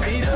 Beat